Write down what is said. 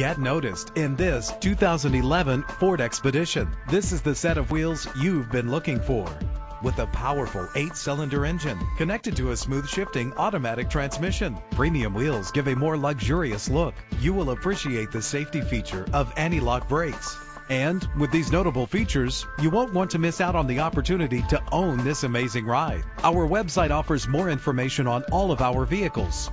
Get noticed in this 2011 Ford Expedition. This is the set of wheels you've been looking for. With a powerful eight-cylinder engine connected to a smooth shifting automatic transmission. Premium wheels give a more luxurious look. You will appreciate the safety feature of anti-lock brakes. And with these notable features, you won't want to miss out on the opportunity to own this amazing ride. Our website offers more information on all of our vehicles,